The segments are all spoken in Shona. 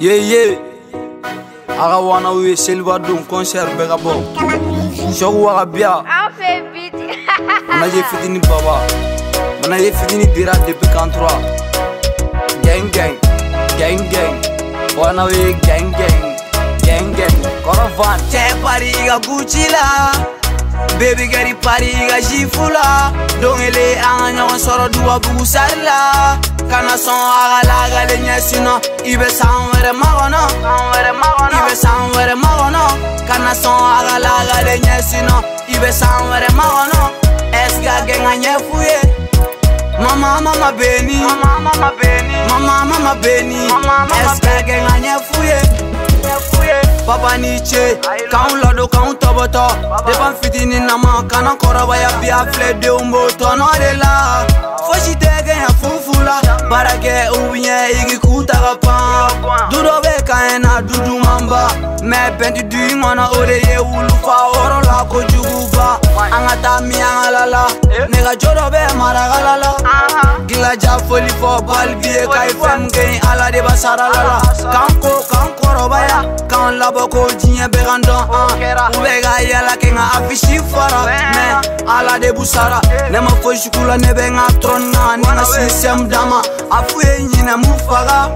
Yé yé a ka wana u ah, ye seliba don fait baba manaje fitini dira depi kantura gang Gang gang, gang wana gang gang gang, gang gang gɛng pariga Baby gari pariga gajifula. Don't ele, anga, nyawasoro, duwa, sarila. kana son agala gale nyesino ibe sanwere magono sanwere magono ibe sanwere magono kana son agala gale nyesino ibe sanwere magono eska genga nyefuye mama mama beni mama mama beni mama mama beni eska genga nyefuye papa ni che kaun lodo kaun tobota de ban fitini na ma kana koraba ya bia fle de umbo to no de la oh. fo ji te genga fuye para que o vinha e que curta a pá Duro vê cae na dudu mamba Me pente de uma na orelha o lufa oro lá com juguba Angata minha alala Nega joro vê maragalala Gila já foi lhe for balbie Cai fam quem ala de basaralala Canco, canco don labɔ ko diɲɛ bɛ kan dɔn an u bɛ ka yala kɛ fara mɛ ala de b'u ne ma fosi k'u la ne bɛ n ne ka sisɛmu d'a ma ye ɲinɛmu faga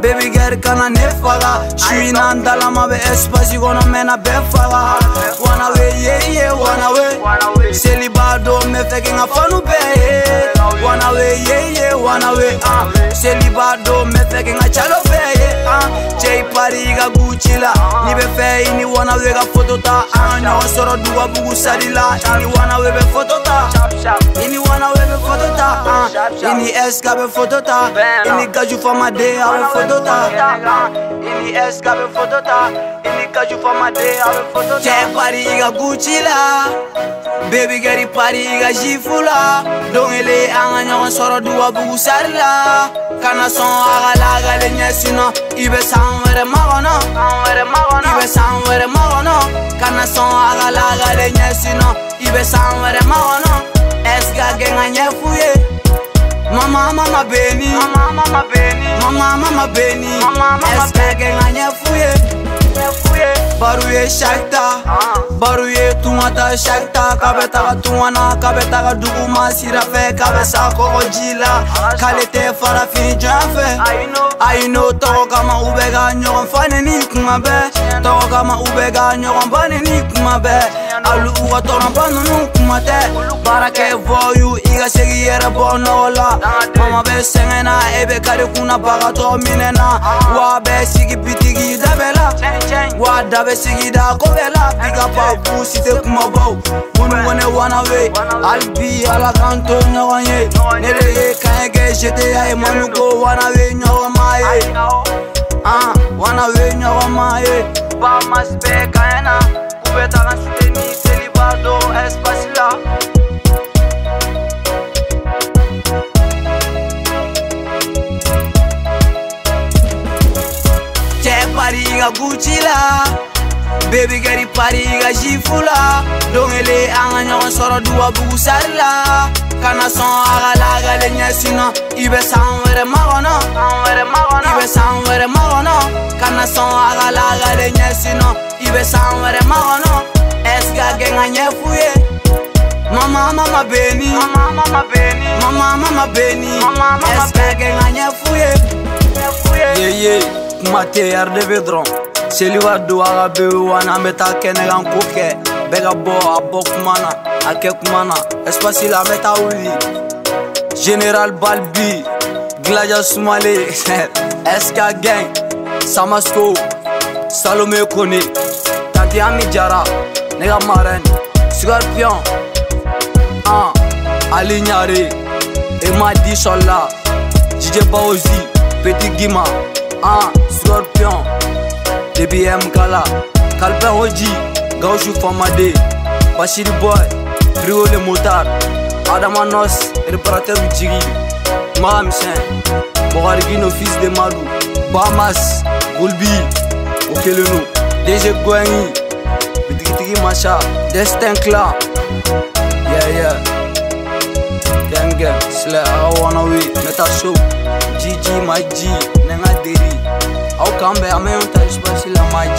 baby girl kana ne faga su in na n dalama bɛ espasi kɔnɔ mɛ na bɛɛ faga ye ye wanawe seliba don n bɛ fɛ kɛ fanu bɛɛ ye wanawe ye ye wanawe seliba don n bɛ fɛ kɛ n pariga guci la ah. n'i bɛ fɛ i wana we ka foto ta an ka ɲɔgɔn sɔrɔ dugabugu sali la ni wana we bɛ foto ta ah, i wana we bɛ foto ta i ni ɛska bɛ foto ta i ah, ni gaju famaden a bɛ foto ta i ni ɛska bɛ foto ta i ni gaju famaden a bɛ foto ta cɛ pari ka guci baby girl pari ka zifu la dɔnkili an ka ɲɔgɔn sɔrɔ dugabugu sari la. Canas son haga la galeña sino y besan eres mago no y besan eres mago no Canas son haga la galeña sino y besan eres mago no es gagen añe fuye Mama mama beni Mama mama beni Mama mama beni Mama mama beni Es gagen añe fuye Fuye Baruye shakta baruye tunga ta shakta Kabe taga tunga na Kabe taga dugu ma sira fɛ Kabe sa kɔkɔ ji la K'ale tɛ farafin jɔn fɛ Ayi n'o tɔgɔ kama u bɛ ka ɲɔgɔn fani ni kuma bɛɛ Tɔgɔ kama u bɛ ka ɲɔgɔn bani ni kuma bɛɛ Hali u ka tɔnɔba ninnu kuma tɛ para que voyu iga segi yere bonola mama be sengena ebe eh, kari kuna baga to minena wa be sigi pitigi zabela wa da be sigi da kovela biga pa bu site kuma bau munu wane wana we albi ala kanto nyawanye nere ye kanye ke jete ya ye manu go wana we nyawama ye ah wana we nyawama ye ba mas be kanye na pari e e e ga kucila bebi kɛri pari ga sifu la dongele an ga ɲɔgɔn sɔrɔ duwa bugu sari la kana sɔn a ga lagale ɲɛsinɔ i bɛ san wɛrɛ makɔnɔ i bɛ san wɛrɛ makɔnɔ kana sɔn a ga lagale ɲɛsinɔ i bɛ san wɛrɛ makɔnɔ ɛsi ka kɛ ga ɲɛfu ye mama mama beni mama mama beni ɛsi ka kɛ ga ɲɛfu ye Maté de Védron C'est lui, don a ka e la wana an bɛ taa kɛnɛ mana, la balbi Gladia, sumale SK gang samasko salome kone tanti jara scorpion ah, ali emadi jije petit gima ah scorpion dbm Gala, Kalpen hoji Gaushu famade bashiri boy trio le motard adama nos réparateur jigi magamisɛn Boharigino, fils de Maru, Bahamas, gulbi okelenu dg goɛŋi bitigitigi Macha, destin clan yeah, yeah. Sle a wanna wait Meta show GG my G Nenga deri Au kambe ame yon tari special my G